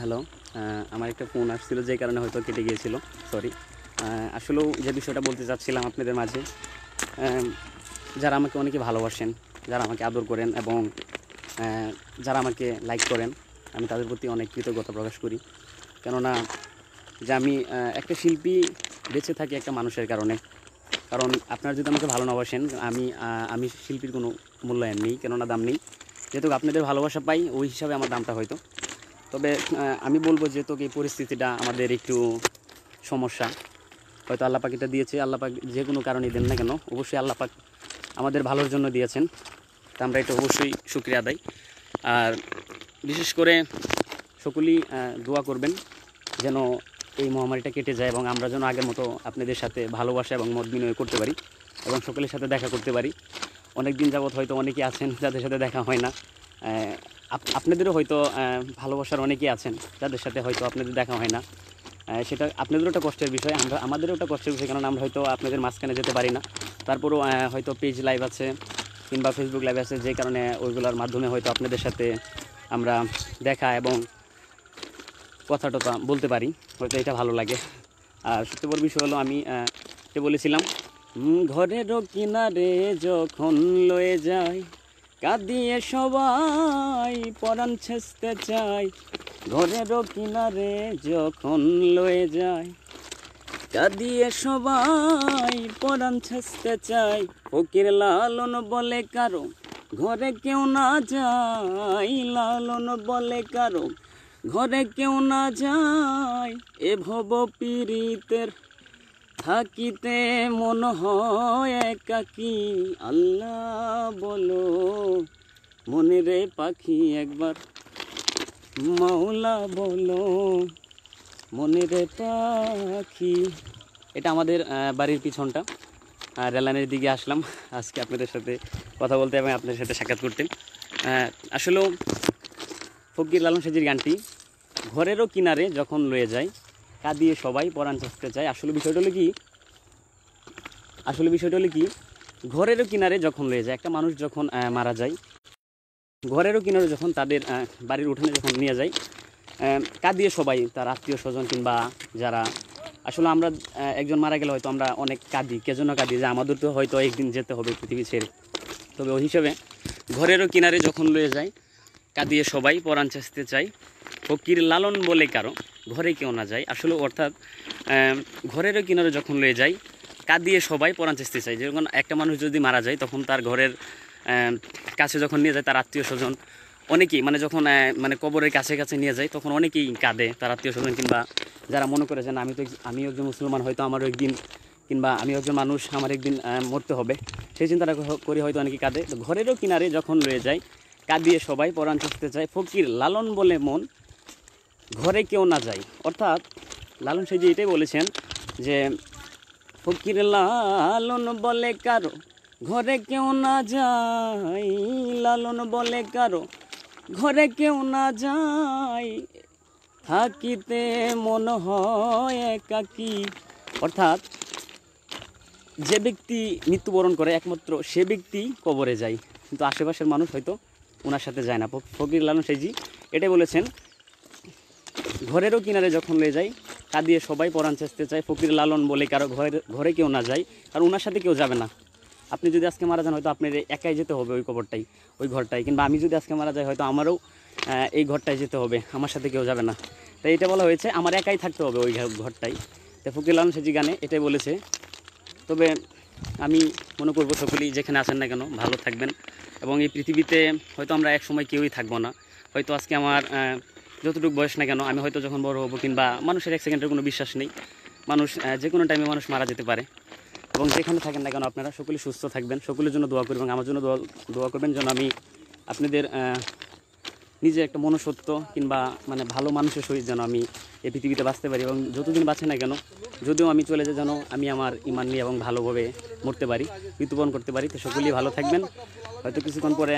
Hello আমার একটা phone আসছিল, যে কারণে হয়তো কেটে গিয়েছিল সরি আসলেও যে বিষয়টা বলতে চাচ্ছিলাম আপনাদের মাঝে যারা আমাকে অনেকে ভালোবাসেন, যারা আমাকে আদর করেন এবং যারা আমাকে লাইক করেন, আমি তাদের প্রতি অনেক কৃতজ্ঞতা প্রকাশ করি। কেননা, যে আমি একটা শিল্পী বেঁচে থাকি একটা মানুষের কারণে। কারণ আপনারা যদি আমাকে ভালো না বাসেন, আমি আমি শিল্পীর কোনো মূল্যায়ন নেই, কেননা দাম নেই। যেহেতু আপনাদের ভালোবাসা পাই, ওই হিসাবে আমার দামটা হয়তো। তবে আমি বলব যেহেতু এই পরিস্থিতিটা আমাদের একটু সমস্যা। হয়তো আল্লাপাক এটা দিয়েছে আল্লাপাক যে কোনো কারণেই দেন না কেন, অবশ্যই আল্লাপাক আমাদের ভালোর জন্য দিয়েছেন। তা আমরা এটা অবশ্যই শুক্রিয়া আদায়। আর বিশেষ করে সকলেই দোয়া করবেন যেন এই মহামারীটা কেটে যায় এবং আমরা যেন আগের মতো আপনাদের সাথে ভালোবাসা এবং মত বিনিময় করতে পারি এবং সকলের সাথে দেখা করতে পারি। অনেক দিন যাবৎ হয়তো অনেকেই আছেন যাদের সাথে দেখা হয় না। আপনাদেরও হয়তো ভালোবাসার অনেকেই আছেন যাদের সাথে হয়তো আপনাদের দেখা হয় না। সেটা আপনাদেরও একটা কষ্টের বিষয় আমরা আমাদেরও একটা কষ্টের বিষয় কারণ আমরা হয়তো আপনাদের মাঝখানে যেতে পারি না। তারপরেও হয়তো পেজ লাইভ আছে কিংবা ফেসবুক লাইভ আছে যে কারণে ওইগুলোর মাধ্যমে হয়তো আপনাদের সাথে আমরা দেখা এবং কথা টথা বলতে পারি। হয়তো এটা ভালো লাগে। আর সবচেয়ে বড় বিষয় হলো আমি বলেছিলাম "হুম, ঘরেরও কিনারে যখন লয়ে যায় কাঁদিয়ে সবাই পরাণ ছেঁচতে চাই ঘরেরও কিনারে যখন লয়ে যায়, কাঁদিয়ে সবাই পরাণ ছেঁচতে চাই ফকির লালন বলে কারও, ঘরে কেউ না যায়। লালন বলে কারও, ঘরে কেউ না যায়। এ ভব পীড়িতের থাকিতে মন হয় একাকি, আল্লাহ বলো। মনে রে পাখি একবার, মাওলা বলো। মনে রে পাখি। এটা আমাদের বাড়ির পিছনটা। রেলানের দিকে আসলাম। আজকে আপনাদের সাথে কথা বলতে এবং আপনাদের সাথে সাক্ষাৎ করতে। আসলেও ফকির লালন সাজির গানটি ঘরেরও কিনারে যখন লয়ে যায় কাঁদিয়ে সবাই পরাণ চাষতে চায়। আসলে বিষয়টা হলো কি, আসলে বিষয়টা হলো কি, ঘরেরও কিনারে যখন লয়ে যায়। একটা মানুষ যখন মারা যায়, ঘরেরও কিনারে যখন তাদের বাড়ির উঠানে যখন নিয়ে যায় কাঁদিয়ে সবাই, তার আত্মীয় স্বজন কিংবা যারা, আসলে আমরা একজন মারা গেলে হয়তো আমরা অনেক কাঁদি, কে জন্য কাঁদি? যে আমাদের তো হয়তো একদিন যেতে হবে পৃথিবী ছেড়ে। তবে ওই হিসেবে ঘরেরও কিনারে যখন লয়ে যায় কাঁদিয়ে সবাই পরাণ চেষ্টা চাই ফকির লালন বলে কারও, ঘরে কেউ না যায়। আসলে অর্থাৎ ঘরেরও কিনারে যখন লয়ে যায়, কাঁদিয়ে সবাই পরাণ চেষ্টা চাই যখন একটা মানুষ যদি মারা যায়, তখন তার ঘরের কাছে যখন নিয়ে যায়, তার আত্মীয় স্বজন, অনেকেই মানে যখন মানে কবরের কাছে কাছে নিয়ে যায়, তখন অনেকেই কাঁদে তার আত্মীয় স্বজন কিংবা যারা মনে করে যে আমি তো আমিও একজন মুসলমান, হয়তো আমারও একদিন কিংবা আমি একজন মানুষ, আমার একদিন মরতে হবে। সেই চিন্তাটা করে হয়তো অনেকে কাঁদে। ঘরেরও কিনারে যখন রয়ে যায় কাঁদিয়ে সবাই পরাণ চুষতে চায় ফকির লালন বলে মন, ঘরে কেউ না যায়। অর্থাৎ লালন সাইজি এটাই বলেছেন যে, ফকির লালন বলে কারও, ঘরে কেউ না যায়। লালন বলে কারও, ঘরে কেউ না যায়। থাকিতে মন হয় একাকি। অর্থাৎ যে ব্যক্তি মৃত্যুবরণ করে একমাত্র, সে ব্যক্তি কবরে যায়। কিন্তু আশেপাশের মানুষ হয়তো ওনার সাথে যায় না। ফক- ফকির লালন সেজি এটাই বলেছেন, ঘরেরও কিনারে যখন লয়ে যায় কাঁদিয়ে সবাই পরাণ চেষ্টা চায়। ফকির লালন বলে কারও ঘরে ঘরে কেউ না যায়, কারণ ওনার সাথে কেউ যাবে না। আপনি যদি আজকে মারা যান, হয়তো আপনার একাই যেতে হবে ওই কবরটাই, ওই ঘরটাই। কিংবা আমি যদি আজকে মারা যাই, হয়তো আমারও এই ঘরটায় যেতে হবে, আমার সাথে কেউ যাবে না। তাই এটা বলা হয়েছে, আমার একাই থাকতে হবে ওই ঘর- ঘরটাই। তো ফকির লালন সেজি গানে এটাই বলেছে। তবে আমি মনে করব সকলেই যেখানে আছেন না কেন, ভালো থাকবেন। এবং এই পৃথিবীতে হয়তো আমরা এক সময় কেউই থাকব না। হয়তো আজকে আমার যতটুকু বয়স না কেন, আমি হয়তো যখন বড় হব কিংবা মানুষের এক সেকেন্ডের কোনো বিশ্বাস নেই, মানুষ যে কোনো টাইমে মানুষ মারা যেতে পারে। এবং যেখানে থাকেন না কেন আপনারা সকলে সুস্থ থাকবেন, সকলের জন্য দোয়া করবেন আমার জন্য দোয়া করবেন যেন আমি আপনাদের আহ, নিজে একটা মনুষ্যত্ব কিংবা মানে ভালো মানুষের সহিত যেন আমি এই পৃথিবীতে বাঁচতে পারি এবং যতদিন বাঁচে না কেন যদিও আমি চলে যাই যেন আমি আমার ইমান নিয়ে এবং ভালোভাবে মরতে পারি মৃত্যুবরণ করতে পারি তো সকলেই ভালো থাকবেন। হয়তো কিছুক্ষণ পরে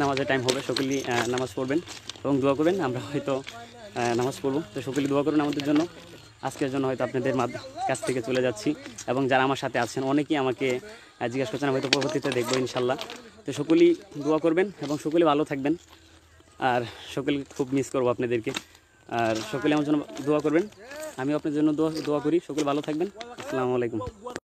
নামাজের টাইম হবে সকলেই নামাজ পড়বেন এবং দোয়া করবেন আমরা হয়তো নামাজ পড়ব। তো সকলেই দোয়া করুন আমাদের জন্য। আজকের জন্য হয়তো আপনাদের কাছ থেকে চলে যাচ্ছি এবং যারা আমার সাথে আছেন অনেকেই আমাকে জিজ্ঞাসা করছেন হয়তো পরবর্তীতে দেখব ইনশাল্লাহ। তো সকলেই দোয়া করবেন এবং সকলেই ভালো থাকবেন। আর সকলে খুব মিস করব আপনাদেরকে। আর সকলে আমার জন্য দোয়া করবেন। আমি আপনার জন্য দোয়া দোয়া করি। সকলে ভালো থাকবেন। আসসালামু আলাইকুম।